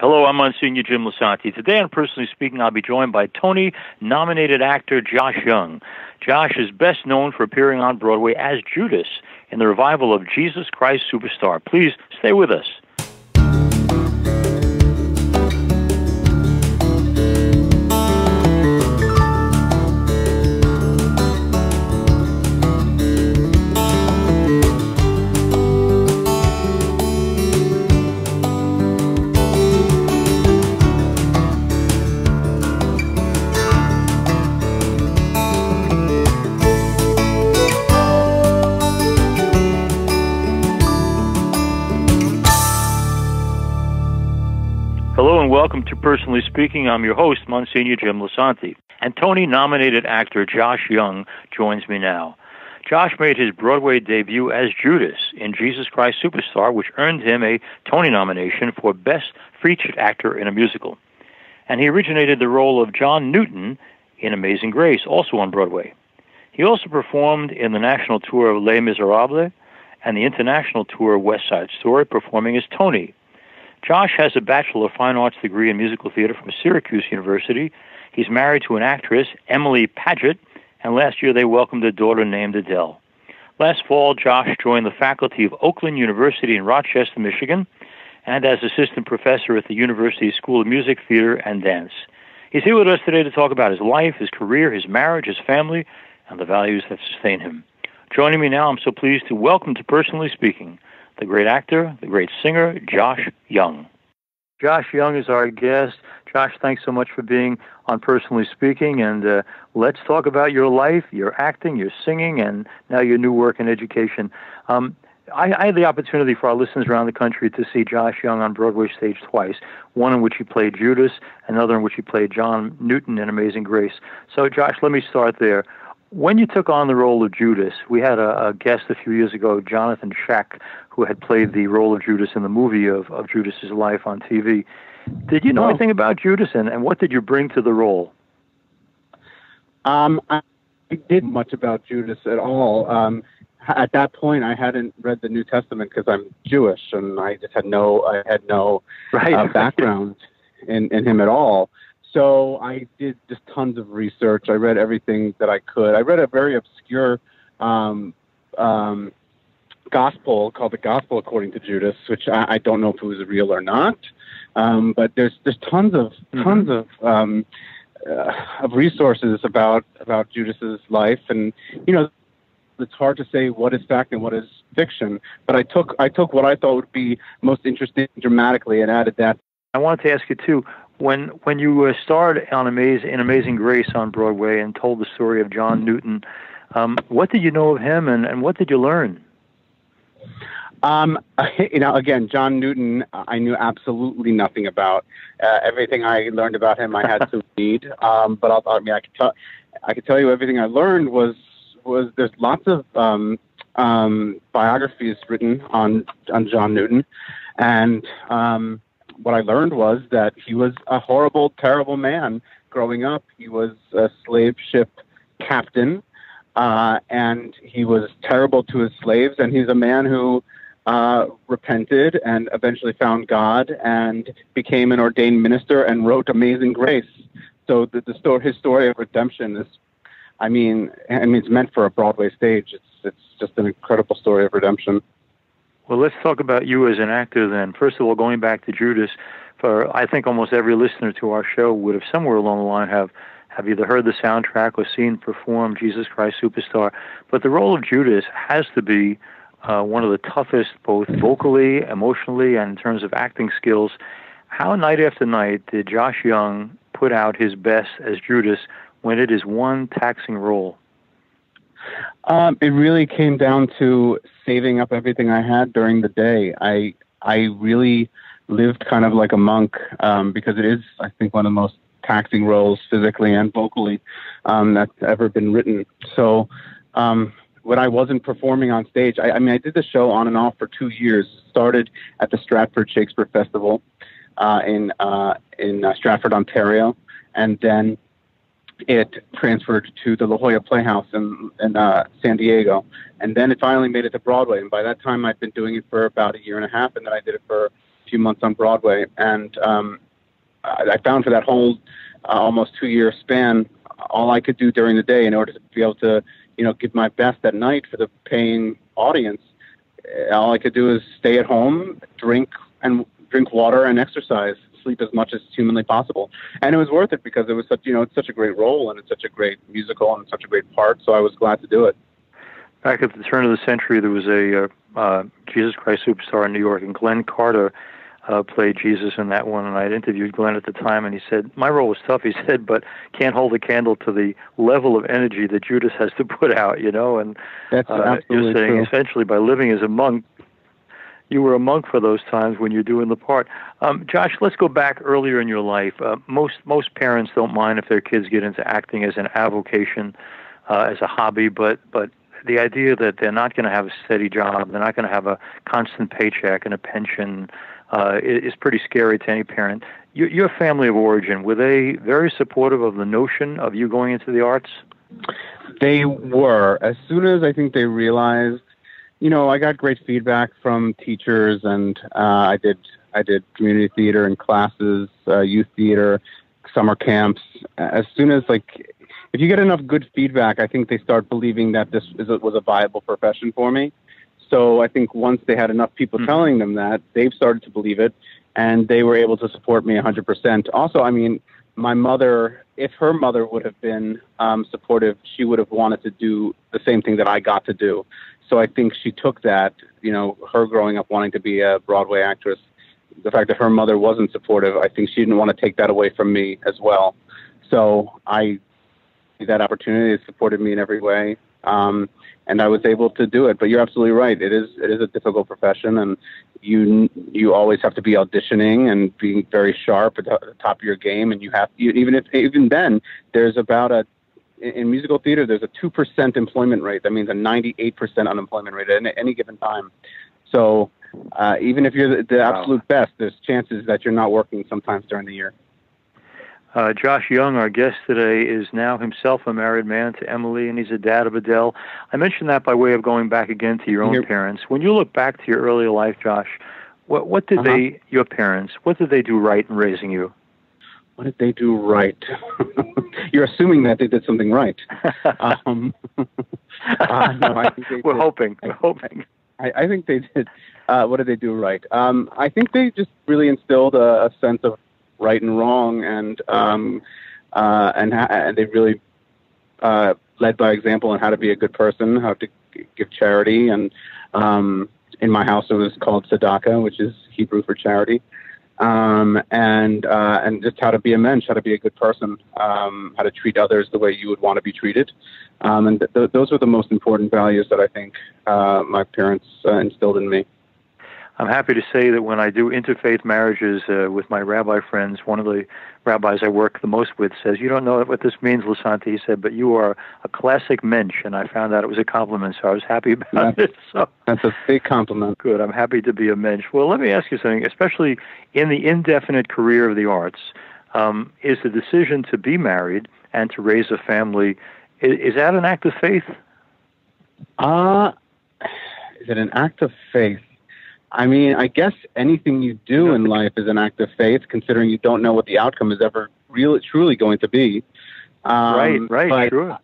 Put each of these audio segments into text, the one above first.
Hello, I'm Monsignor Jim Lisante. Today on Personally Speaking, I'll be joined by Tony nominated actor Josh Young. Josh is best known for appearing on Broadway as Judas in the revival of Jesus Christ Superstar. Please stay with us. Speaking. I'm your host, Monsignor Jim Lisante. And Tony nominated actor Josh Young joins me now. Josh made his Broadway debut as Judas in Jesus Christ Superstar, which earned him a Tony nomination for Best Featured Actor in a Musical. And he originated the role of John Newton in Amazing Grace, also on Broadway. He also performed in the national tour of Les Miserables and the international tour West Side Story, performing as Tony Josh has a Bachelor of Fine Arts degree in musical theater from Syracuse University. He's married to an actress, Emily Paget, and last year they welcomed a daughter named Adele. Last fall, Josh joined the faculty of Oakland University in Rochester, Michigan, and as assistant professor at the University School of Music, Theater, and Dance. He's here with us today to talk about his life, his career, his marriage, his family, and the values that sustain him. Joining me now, I'm so pleased to welcome to Personally Speaking the great actor, the great singer, Josh Young. Josh Young is our guest. Josh, thanks so much for being on Personally Speaking, and uh, let's talk about your life, your acting, your singing, and now your new work in education. Um, I, I, had the opportunity for our listeners around the country to see Josh Young on Broadway stage twice. One in which he played Judas, another in which he played John Newton in Amazing Grace. So, Josh, let me start there. When you took on the role of Judas, we had a, a guest a few years ago, Johnathon Schaech, who had played the role of Judas in the movie of, of Judas's life on TV. Did you know no. anything about Judas, and, and what did you bring to the role? Um, I didn't much about Judas at all. Um, at that point, I hadn't read the New Testament because I'm Jewish, and I just had no, I had no right. uh, background in, in him at all. So I did just tons of research. I read everything that I could. I read a very obscure um, um, gospel called the Gospel According to Judas, which I, I don't know if it was real or not. Um, but there's there's tons of mm-hmm. tons of um, uh, of resources about about Judas's life, and you know it's hard to say what is fact and what is fiction. But I took I took what I thought would be most interesting dramatically and added that. I wanted to ask you too when when you uh, starred on Amazing in Amazing Grace on Broadway and told the story of John Newton, um, what did you know of him and, and what did you learn? Um, you know, again, John Newton, I knew absolutely nothing about. Uh, everything I learned about him, I had to read. Um, but I'll, I mean, I could tell, I could tell you everything I learned was was there's lots of um, um, biographies written on on John Newton, and um, what I learned was that he was a horrible, terrible man growing up. He was a slave ship captain, uh, and he was terrible to his slaves. And he's a man who uh, repented and eventually found God and became an ordained minister and wrote Amazing Grace. So the, the story, his story of redemption is, I mean, I mean, it's meant for a Broadway stage. It's it's just an incredible story of redemption. Well, let's talk about you as an actor then. First of all, going back to Judas, for I think almost every listener to our show would have somewhere along the line have have either heard the soundtrack or seen perform Jesus Christ Superstar. But the role of Judas has to be uh, one of the toughest, both vocally, emotionally, and in terms of acting skills. How night after night did Josh Young put out his best as Judas when it is one taxing role? Um, it really came down to saving up everything I had during the day. I I really lived kind of like a monk um, because it is, I think, one of the most taxing roles physically and vocally um, that's ever been written. So um, when I wasn't performing on stage, I, I mean, I did the show on and off for two years. Started at the Stratford Shakespeare Festival uh, in uh, in uh, Stratford, Ontario, and then it transferred to the La Jolla Playhouse in, in uh, San Diego. And then it finally made it to Broadway. And by that time, I'd been doing it for about a year and a half. And then I did it for a few months on Broadway, and um, I, I found for that whole uh, almost two year span, all I could do during the day in order to be able to, you know, give my best at night for the paying audience. uh, All I could do is stay at home, drink and drink water and exercise, sleep as much as humanly possible, and it was worth it because it was such, you know, it's such a great role and it's such a great musical and such a great part. So I was glad to do it. Back at the turn of the century, there was a uh, uh, Jesus Christ Superstar in New York, and Glenn Carter uh, played Jesus in that one. And I had interviewed Glenn at the time, and he said my role was tough. He said, but can't hold a candle to the level of energy that Judas has to put out. You know, and That's uh, you're saying true. essentially by living as a monk, you were a monk for those times when you're doing the part. Um, Josh, let's go back earlier in your life. Uh, most most parents don't mind if their kids get into acting as an avocation, uh, as a hobby, but but the idea that they're not going to have a steady job, they're not going to have a constant paycheck and a pension, uh, is, pretty scary to any parent. Your, your family of origin were they very supportive of the notion of you going into the arts? They were. As soon as I think they realized, you know, I got great feedback from teachers, and uh, I did I did community theater and classes, uh, youth theater, summer camps. As soon as like, if you get enough good feedback, I think they start believing that this is a, was a viable profession for me. So I think once they had enough people Mhm. telling them that, they've started to believe it, and they were able to support me 100%. Also, I mean, my mother, if her mother would have been um, supportive, she would have wanted to do the same thing that I got to do. So I think she took that, you know, her growing up wanting to be a Broadway actress, the fact that her mother wasn't supportive, I think she didn't want to take that away from me as well. So I, that opportunity has supported me in every way. Um, and I was able to do it. But you're absolutely right. It is it is a difficult profession, and you you always have to be auditioning and being very sharp at the top of your game. And you have you, even if even then there's about a in musical theater there's a two percent employment rate. That means a 98 percent unemployment rate at any, given time. So uh, even if you're the, the Wow. absolute best, there's chances that you're not working sometimes during the year. Uh, Josh Young, our guest today, is now himself a married man to Emily, and he's a dad of Adele. I mentioned that by way of going back again to your own You're- parents. When you look back to your earlier life, Josh, what what did Uh-huh. they, your parents, what did they do right in raising you? What did they do right? you're assuming that they did something right. Um, uh, no, I think they We're did. hoping. We're hoping. I, I think they did. Uh, what did they do right? Um, I think they just really instilled a, a sense of right and wrong, and um, uh, and, ha- and they really uh, led by example on how to be a good person, how to g- give charity, and um, in my house it was called tzedakah, which is Hebrew for charity, um, and uh, and just how to be a mensch, how to be a good person, um, how to treat others the way you would want to be treated, um, and th- th- those were the most important values that I think uh, my parents uh, instilled in me. I'm happy to say that when I do interfaith marriages uh, with my rabbi friends, one of the rabbis I work the most with says, "You don't know what this means, Lisante." He said, "But you are a classic mensch," and I found out it was a compliment, so I was happy about Yeah. it. So That's a big compliment. good. I'm happy to be a mensch. Well, let me ask you something. Especially in the indefinite career of the arts, um, is the decision to be married and to raise a family is, is that an act of faith? Uh, is it an act of faith? I mean, I guess anything you do in life is an act of faith, considering you don't know what the outcome is ever really, truly going to be. Um, right, right, but, sure.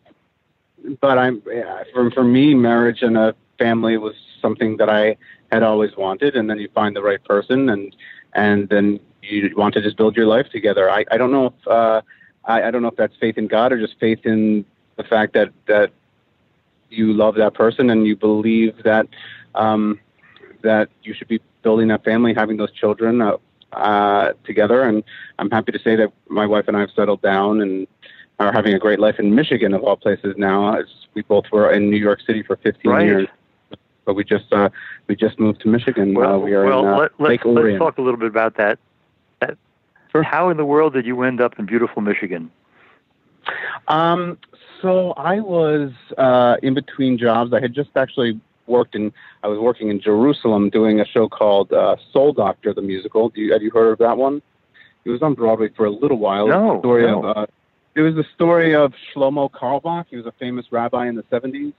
But I'm yeah, for for me, marriage and a family was something that I had always wanted, and then you find the right person, and and then you want to just build your life together. I, I don't know if uh, I, I don't know if that's faith in God or just faith in the fact that that you love that person and you believe that um, that you should be building that family, having those children uh, uh, together. And I'm happy to say that my wife and I have settled down and are having a great life in Michigan, of all places. Now, as we both were in New York City for 15 Right. years, but we just uh, we just moved to Michigan. Well, uh, we are well in uh, let, let's, Lake let's talk a little bit about that. that Sure. How in the world did you end up in beautiful Michigan? Um, so I was uh, in between jobs. I had just actually worked in. I was working in Jerusalem doing a show called uh, Soul Doctor, the musical. Do you, have you heard of that one? It was on Broadway for a little while. No, It was the story no. of. Uh, it was the story of Shlomo Carlebach. He was a famous rabbi in the 70s.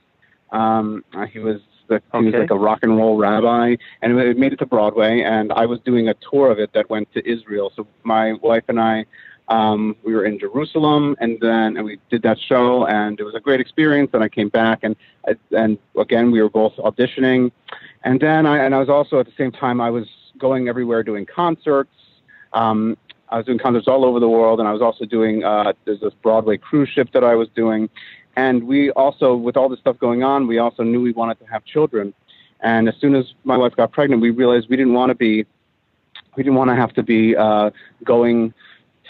Um, uh, he was The, okay. He was like a rock and roll rabbi, and it made it to Broadway. And I was doing a tour of it that went to Israel. So my wife and I, um, we were in Jerusalem, and then and we did that show, and it was a great experience. And I came back, and and again we were both auditioning, and then I and I was also at the same time I was going everywhere doing concerts. Um, I was doing concerts all over the world, and I was also doing uh, there's this Broadway cruise ship that I was doing, and we also with all this stuff going on, we also knew we wanted to have children, and as soon as my wife got pregnant, we realized we didn't want to be, we didn't want to have to be uh, going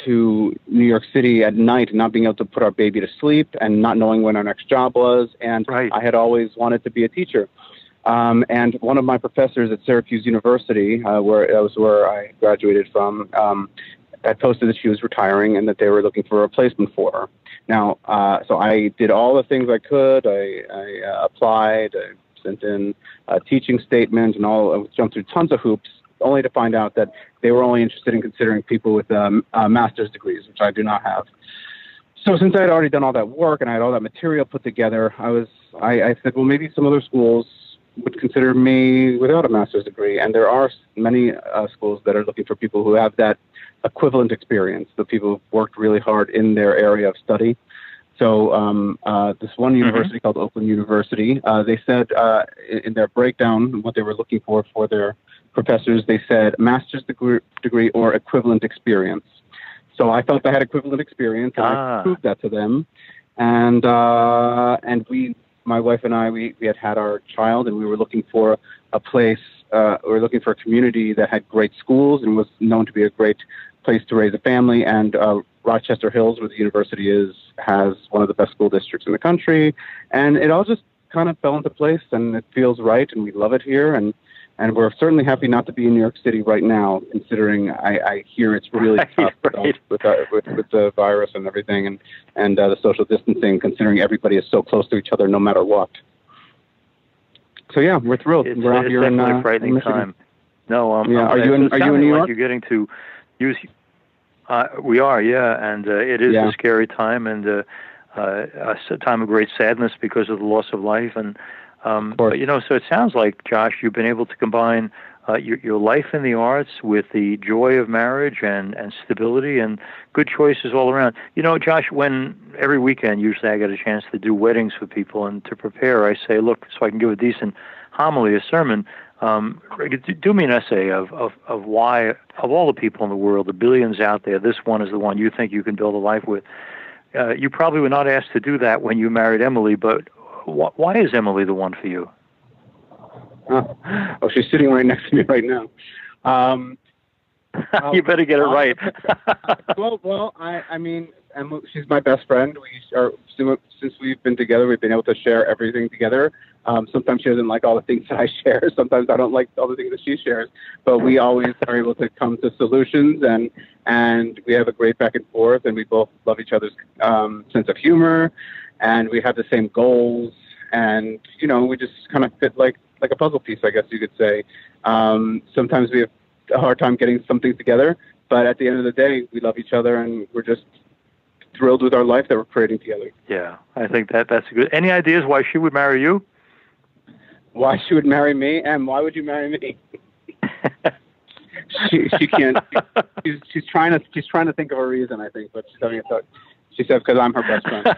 to New York City at night not being able to put our baby to sleep and not knowing when our next job was, and right. I had always wanted to be a teacher. Um, and one of my professors at Syracuse University, uh, where that was where I graduated from, um, had posted that she was retiring and that they were looking for a replacement for her. Now, uh, so I did all the things I could. I, I uh, applied, I sent in a teaching statement, and all. I jumped through tons of hoops, only to find out that they were only interested in considering people with um, uh, master's degrees, which I do not have. So since I had already done all that work and I had all that material put together, I was I, I said, well, maybe some other schools would consider me without a master's degree, and there are many uh, schools that are looking for people who have that equivalent experience, the people who've worked really hard in their area of study. So um, uh, this one Mm-hmm. university called Oakland University, uh, they said uh, in their breakdown what they were looking for for their professors, they said master's degree, degree or equivalent experience. So I felt I had equivalent experience, and Ah. I proved that to them. And uh, and we, my wife and I, we, we had had our child, and we were looking for a place. Uh, we were looking for a community that had great schools and was known to be a great place to raise a family. And uh, Rochester Hills, where the university is, has one of the best school districts in the country. And it all just kind of fell into place, and it feels right, and we love it here. And and we're certainly happy not to be in New York City right now, considering I, I hear it's really Right, tough with, right. with, our, with with the virus and everything, and and uh, the social distancing. Considering everybody is so close to each other, no matter what. So yeah, we're thrilled. It's, we're out it's here in, definitely uh, a frightening in time. No, um, Yeah, I'm are you in- are you in New like You're getting to use. Uh, we are, yeah, and uh, it is Yeah. a scary time and uh, uh, a time of great sadness because of the loss of life. And um, but, you know, so it sounds like Josh, you've been able to combine uh, your, your life in the arts with the joy of marriage and and stability and good choices all around. You know, Josh, when every weekend usually I get a chance to do weddings for people and to prepare, I say, look, so I can give a decent homily, a sermon. Um, do me an essay of, of, of why, of all the people in the world, the billions out there, this one is the one you think you can build a life with. Uh, you probably were not asked to do that when you married Emily, but wh- why is Emily the one for you? Oh, oh, she's sitting right next to me right now. Um, you better get it right. well, well, I, I mean, Emma, she's my best friend. We are since we've been together, we've been able to share everything together. Um, sometimes she doesn't like all the things that I share. Sometimes I don't like all the things that she shares. But we always are able to come to solutions, and and we have a great back and forth, and we both love each other's um, sense of humor, and we have the same goals, and you know, we just kind of fit like like a puzzle piece, I guess you could say. Um, sometimes we have a hard time getting some things together, but at the end of the day, we love each other, and we're just thrilled with our life that we're creating together. yeah, I think that that's good. Any ideas why she would marry you? Why she would marry me, and why would you marry me? she she can't. She's she's trying to she's trying to think of a reason, I think, but she's having a thought. She said because I'm her best friend.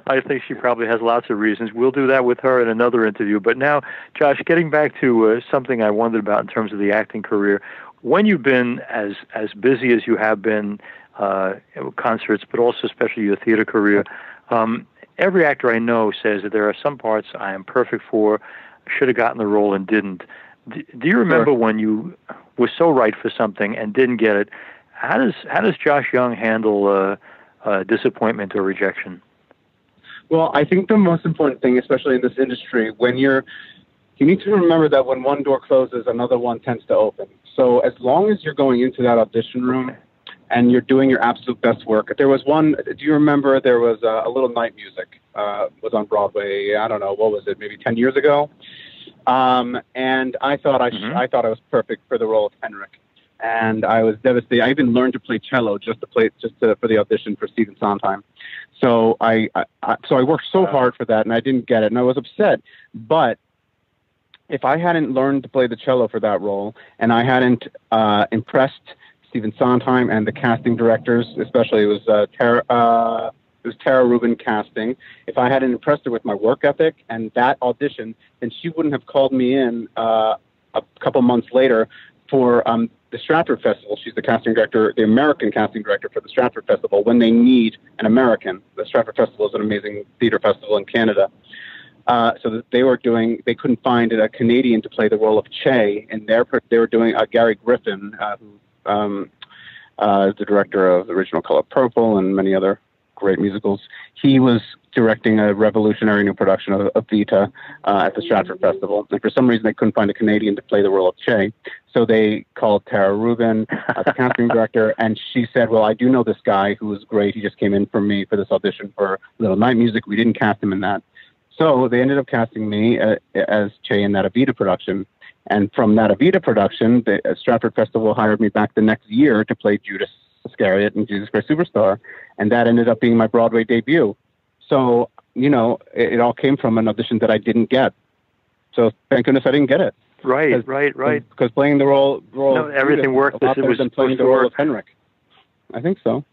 I think she probably has lots of reasons. We'll do that with her in another interview. But now, Josh, getting back to uh, something I wondered about in terms of the acting career, when you've been as as busy as you have been, uh, concerts, but also especially your theater career, um, every actor I know says that there are some parts I am perfect for, should have gotten the role and didn't. D- do you remember Sure. when you were so right for something and didn't get it? How does how does Josh Young handle uh, uh, disappointment or rejection? Well, I think the most important thing, especially in this industry, when you're, you need to remember that when one door closes, another one tends to open. So as long as you're going into that audition room and you're doing your absolute best work, there was one. Do you remember there was a, a little night music uh, was on Broadway? I don't know what was it, maybe ten years ago. Um, and I thought I, sh- Mhm. I thought I was perfect for the role of Henrik. And I was devastated. I even learned to play cello just to play just to, for the audition for Stephen Sondheim. So I, I, so I worked so hard for that, and I didn't get it, and I was upset. But if I hadn't learned to play the cello for that role, and I hadn't uh, impressed Stephen Sondheim and the casting directors, especially it was uh, Tara, uh, it was Tara Rubin casting. If I hadn't impressed her with my work ethic and that audition, then she wouldn't have called me in uh, a couple months later for um, the Stratford Festival. She's the casting director, the American casting director for the Stratford Festival when they need an American. The Stratford Festival is an amazing theater festival in Canada. Uh, so they were doing, they couldn't find a Canadian to play the role of Che, and their, they were doing uh, Gary Griffin, uh, who um, uh, the director of the original Color Purple and many other great musicals. He was directing a revolutionary new production of, of Evita uh, at the Stratford Festival. And for some reason, they couldn't find a Canadian to play the role of Che. So they called Tara Rubin, uh, the casting director, and she said, Well, I do know this guy who was great. He just came in for me for this audition for Little Night Music. We didn't cast him in that. So they ended up casting me uh, as Che in that Evita production. And from that Evita production, the uh, Stratford Festival hired me back the next year to play Judas Iscariot and Jesus Christ Superstar. And that ended up being my Broadway debut. So, you know, it, it all came from an audition that I didn't get. So thank goodness I didn't get it. Right, right, right. Because playing the role, role no, everything Judas worked as it was than playing the role of Henrik. I think so.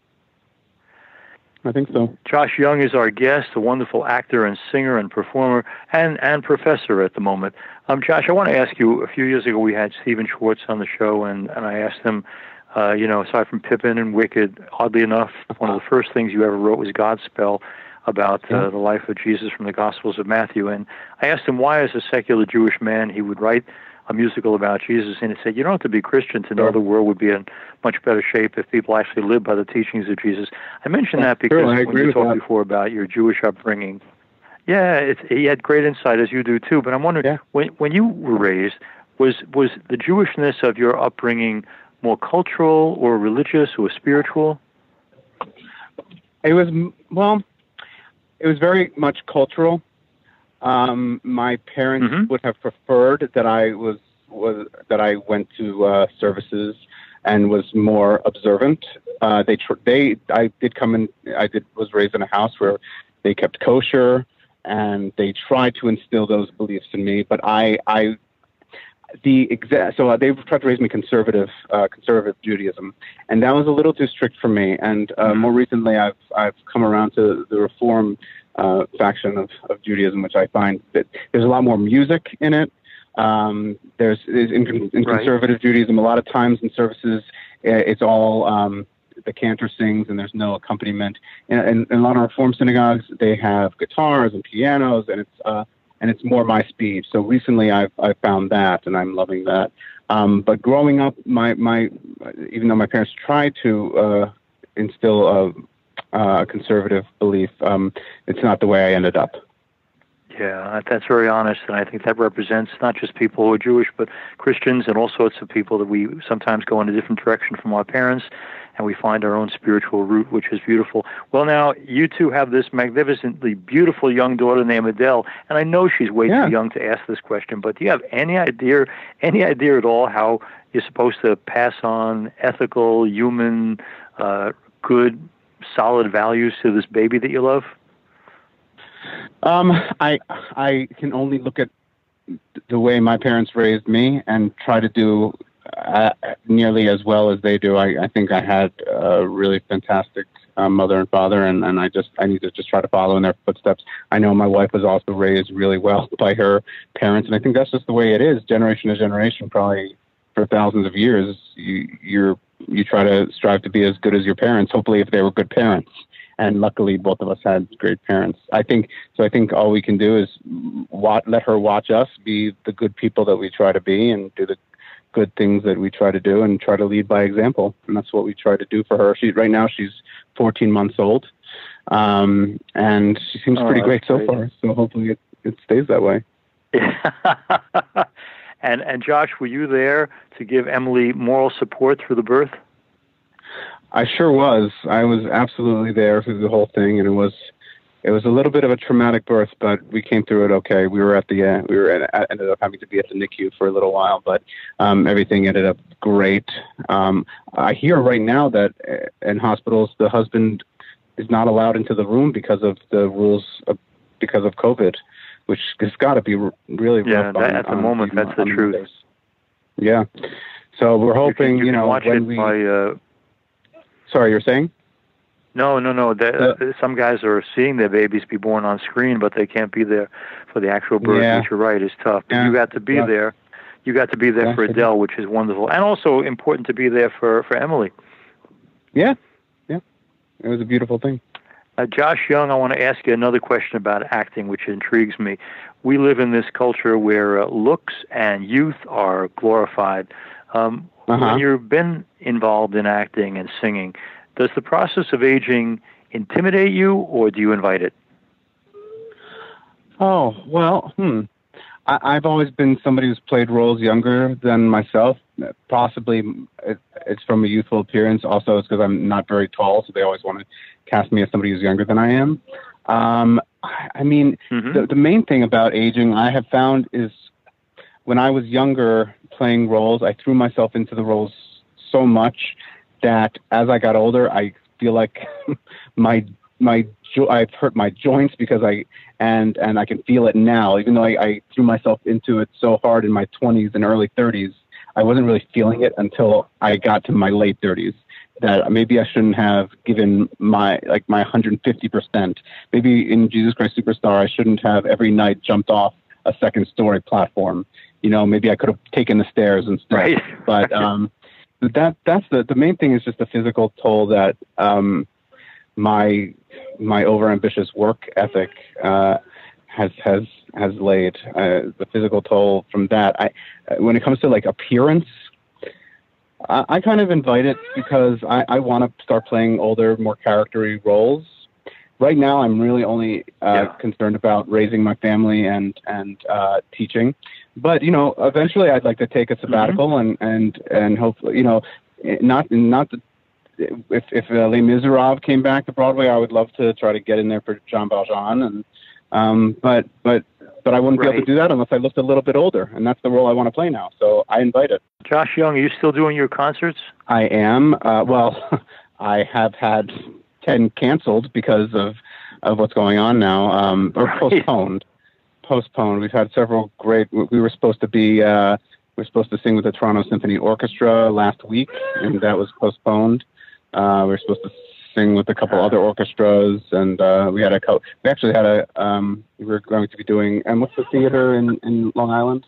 I think so. Josh Young is our guest, a wonderful actor and singer and performer and, and professor at the moment. Um, Josh, I want to ask you, a few years ago we had Stephen Schwartz on the show, and, and I asked him, uh, you know, aside from Pippin and Wicked, oddly enough, one of the first things you ever wrote was Godspell about uh, the life of Jesus from the Gospels of Matthew. And I asked him why, as a secular Jewish man, he would write a musical about Jesus, and he said, "You don't have to be Christian to know the world would be in much better shape if people actually lived by the teachings of Jesus." I mentioned that because sure, when you talked before about your Jewish upbringing, yeah, it's, he had great insight as you do too. But I'm wondering, yeah. when when you were raised, was was the Jewishness of your upbringing more cultural or religious or spiritual? It was well, it was very much cultural. Um, my parents mm-hmm. would have preferred that I was was that I went to uh, services and was more observant. Uh, they tr- they I did come in. I did was raised in a house where they kept kosher and they tried to instill those beliefs in me. But I I the exact so uh, they tried to raise me conservative uh, conservative Judaism, and that was a little too strict for me. And uh, mm-hmm. more recently, I've I've come around to the Reform uh, faction of, of Judaism, which I find that there's a lot more music in it. Um, there's, there's in, in conservative right. Judaism, a lot of times in services, it's all um, the cantor sings and there's no accompaniment. In, a lot of Reform synagogues, they have guitars and pianos, and it's uh, and it's more my speed. So recently, I've I've found that, and I'm loving that. Um, but growing up, my my even though my parents tried to uh, instill a uh, conservative belief. Um, it's not the way I ended up. Yeah, that's very honest, and I think that represents not just people who are Jewish, but Christians and all sorts of people that we sometimes go in a different direction from our parents, and we find our own spiritual root, which is beautiful. Well, now you two have this magnificently beautiful young daughter named Adele, and I know she's way yeah. too young to ask this question, but do you have any idea, any idea at all how you're supposed to pass on ethical, human, uh, good solid values to this baby that you love? Um, I I can only look at the way my parents raised me and try to do uh, nearly as well as they do. I, I think I had a really fantastic uh, mother and father, and, and I just I need to just try to follow in their footsteps. I know my wife was also raised really well by her parents, and I think that's just the way it is, generation to generation. Probably for thousands of years, you, you're you try to strive to be as good as your parents. Hopefully, if they were good parents, and luckily both of us had great parents. I think so. I think all we can do is watch, let her watch us be the good people that we try to be, and do the good things that we try to do, and try to lead by example. And that's what we try to do for her. She right now she's 14 months old, um, and she seems oh, pretty great so far. So hopefully it, it stays that way. Yeah. And and Josh, were you there to give Emily moral support through the birth? I sure was. I was absolutely there through the whole thing, and it was it was a little bit of a traumatic birth, but we came through it okay. We were at the uh, we were at, ended up having to be at the NICU for a little while, but um, everything ended up great. Um, I hear right now that uh, in hospitals the husband is not allowed into the room because of the rules of, because of COVID which has got to be really yeah. rough That, on, at the on moment, that's the truth. Yeah. So we're hoping, you, can, you, know, can watch when it we. by. Uh, sorry, you're saying? No, no, no. The, Uh, some guys are seeing their babies be born on screen, but they can't be there for the actual birth. Yeah. Which you're right is tough. But Yeah. you got to be Yeah. there. You got to be there Yeah, for. Adele, which is wonderful, and also important to be there for for Emily. Yeah. Yeah. It was a beautiful thing. Uh, Josh Young, I want to ask you another question about acting, which intrigues me. We live in this culture where uh, looks and youth are glorified. Um, Uh-huh. When you've been involved in acting and singing, does the process of aging intimidate you, or do you invite it? Oh well, hmm. I, I've always been somebody who's played roles younger than myself. Possibly, it, it's from a youthful appearance. Also, it's because I'm not very tall, so they always want to cast me as somebody who's younger than I am. Um, I, I mean, Mhm. the, the main thing about aging I have found is when I was younger playing roles, I threw myself into the roles so much that as I got older, I feel like my my jo- I've hurt my joints because I and and I can feel it now. Even though I, I threw myself into it so hard in my 20s and early 30s, I wasn't really feeling it until I got to my late 30s. That maybe I shouldn't have given my like my 150 percent. Maybe in Jesus Christ Superstar, I shouldn't have every night jumped off a second story platform. You know, maybe I could have taken the stairs instead. Right. But um, that that's the the main thing is just the physical toll that um, my my overambitious work ethic uh, has has has laid. Uh, the physical toll from that. I when it comes to like appearance. I, I kind of invite it because I, I want to start playing older, more charactery roles. Right now, I'm really only uh, Yeah. concerned about raising my family and and uh, teaching. But you know, eventually, I'd like to take a sabbatical and and and hopefully, you know, eh, not not the, if if uh, Les Miserables came back to Broadway, I would love to try to get in there for Jean Valjean. And um, but but but I wouldn't be able to do that unless I looked a little bit older, and that's the role I want to play now. So I invite it. Josh Young, are you still doing your concerts? I am. Uh, well, I have had ten canceled because of of what's going on now, um, or Right. postponed. Postponed. We've had several great. We were supposed to be. Uh, we were supposed to sing with the Toronto Symphony Orchestra last week, and that was postponed. Uh, we were supposed to sing with a couple other orchestras, and uh, we had a. Co- we actually had a. Um, we were going to be doing. And what's the theater in in Long Island?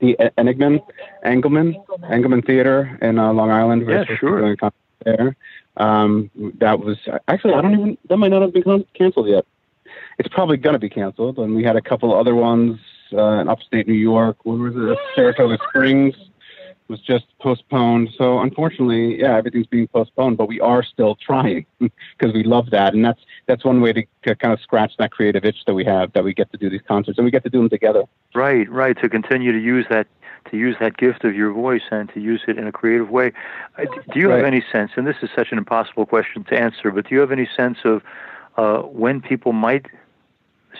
The Enigman, Engelman, Engelman Theater in uh, Long Island. We Yeah, supposed to be sure. doing there. Um, that was actually I don't even that might not have been canceled yet. It's probably going to be canceled. And we had a couple other ones uh, in upstate New York. What was it? Saratoga Springs was just postponed. So unfortunately, yeah, everything's being postponed. But we are still trying because we love that, and that's that's one way to, to kind of scratch that creative itch that we have that we get to do these concerts and we get to do them together. Right, right. To continue to use that, to use that gift of your voice and to use it in a creative way. Uh, Do you have any sense? And this is such an impossible question to answer, but do you have any sense of uh, when people might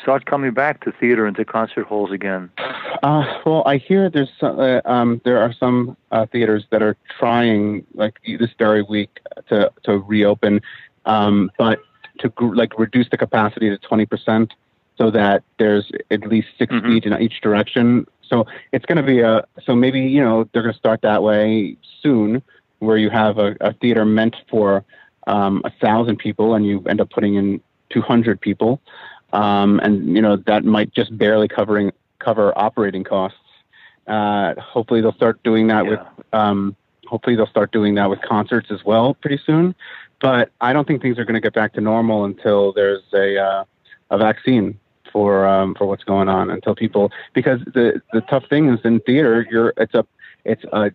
start coming back to theater and to concert halls again? Uh, well, I hear there's uh, um, there are some uh, theaters that are trying like this very week to to reopen, um, but to like reduce the capacity to twenty percent, so that there's at least 6 Mhm. feet in each direction. So it's going to be a so maybe you know they're going to start that way soon, where you have a, a theater meant for um, a thousand people and you end up putting in two hundred people, um, and you know that might just barely covering cover operating costs. Uh, hopefully they'll start doing that with um, hopefully they'll start doing that with concerts as well pretty soon. But I don't think things are going to get back to normal until there's a uh, a vaccine for um, for what's going on. Until people because the the tough thing is in theater you're it's a it's a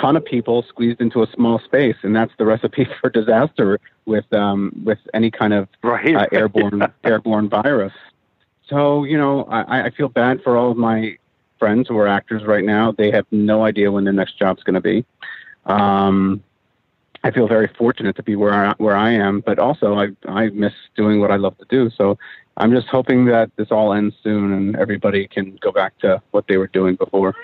ton of people squeezed into a small space, and that's the recipe for disaster with um, with any kind of Right. uh, airborne airborne virus. So you know, I, I feel bad for all of my friends who are actors right now. They have no idea when their next job's going to be. Um, I feel very fortunate to be where I, where I am, but also I I miss doing what I love to do. So I'm just hoping that this all ends soon and everybody can go back to what they were doing before.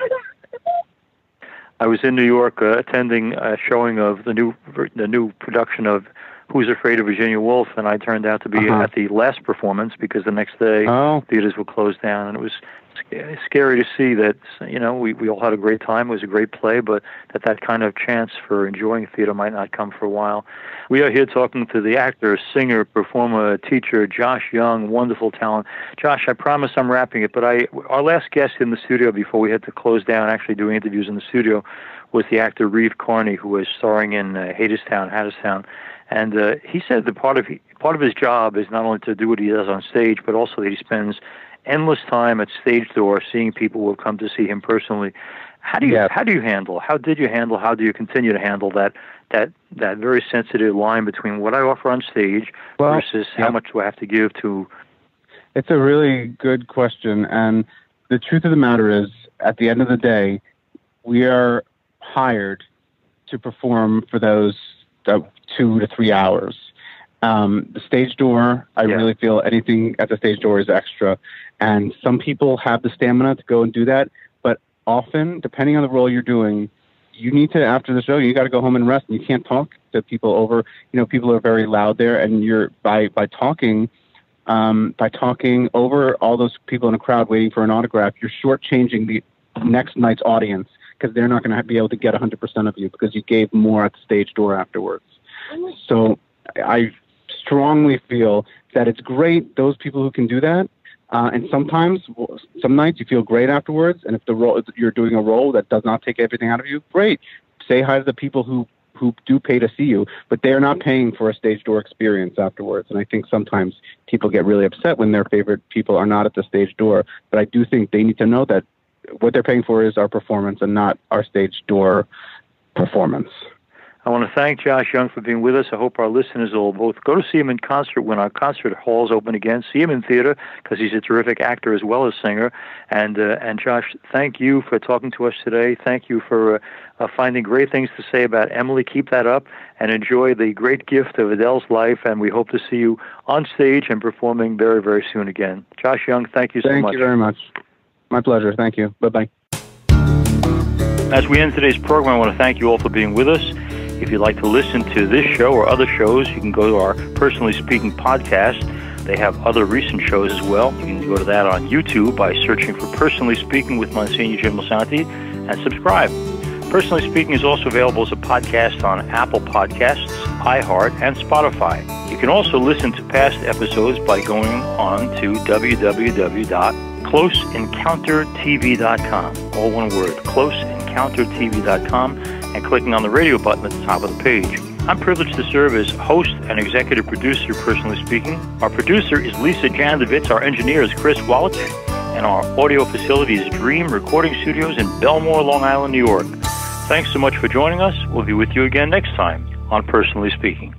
I was in New York uh, attending a showing of the new the new production of Who's Afraid of Virginia Woolf, and I turned out to be Uh-huh. at the last performance because the next day Oh, theaters were closed down, and it was sc- scary to see that you know we we all had a great time. It was a great play, but that that kind of chance for enjoying theater might not come for a while. We are here talking to the actor, singer, performer, teacher Josh Young, wonderful talent. Josh, I promise I'm wrapping it, but I our last guest in the studio before we had to close down, actually doing interviews in the studio, was the actor Reeve Carney, who was starring in uh, Hadestown, Hadestown, and uh, he said that part of part of his job is not only to do what he does on stage, but also that he spends endless time at stage door seeing people who have come to see him personally. How do you Yes. how do you handle? How did you handle? How do you continue to handle that that that very sensitive line between what I offer on stage well, versus how much do I have to give to? It's a really good question. And the truth of the matter is, at the end of the day, we are hired to perform for those uh, two to three hours. Um, the stage door, I Yeah. really feel anything at the stage door is extra. And some people have the stamina to go and do that. But often, depending on the role you're doing, you need to, after the show, you got to go home and rest. And you can't talk to people over, you know, people are very loud there. And you're, by, by talking, um, by talking over all those people in a crowd waiting for an autograph, you're shortchanging the next night's audience because they're not going to be able to get 100% of you because you gave more at the stage door afterwards. So I strongly feel that it's great those people who can do that. Uh, and sometimes, some nights you feel great afterwards. And if the role you're doing a role that does not take everything out of you, great. Say hi to the people who who do pay to see you, but they're not paying for a stage door experience afterwards. And I think sometimes people get really upset when their favorite people are not at the stage door. But I do think they need to know that what they're paying for is our performance and not our stage door performance. I want to thank Josh Young for being with us. I hope our listeners will both go to see him in concert when our concert halls open again. See him in theater because he's a terrific actor as well as singer. And uh, and Josh, thank you for talking to us today. Thank you for uh, uh, finding great things to say about Emily. Keep that up and enjoy the great gift of Adele's life. And we hope to see you on stage and performing very very soon again. Josh Young, thank you so Thank much. Thank you very much. My pleasure. Thank you. Bye bye. As we end today's program, I want to thank you all for being with us. If you'd like to listen to this show or other shows, you can go to our Personally Speaking podcast. They have other recent shows as well. You can go to that on YouTube by searching for Personally Speaking with Monsignor Jim Lisante and subscribe. Personally Speaking is also available as a podcast on Apple Podcasts, iHeart, and Spotify. You can also listen to past episodes by going on to www.closeencountertv.com. All one word, closeencountertv.com, and clicking on the radio button at the top of the page. I'm privileged to serve as host and executive producer, personally speaking. Our producer is Lisa Jandovitz. Our engineer is Chris Wallach. And our audio facility is Dream Recording Studios in Bellmore, Long Island, New York. Thanks so much for joining us. We'll be with you again next time on Personally Speaking.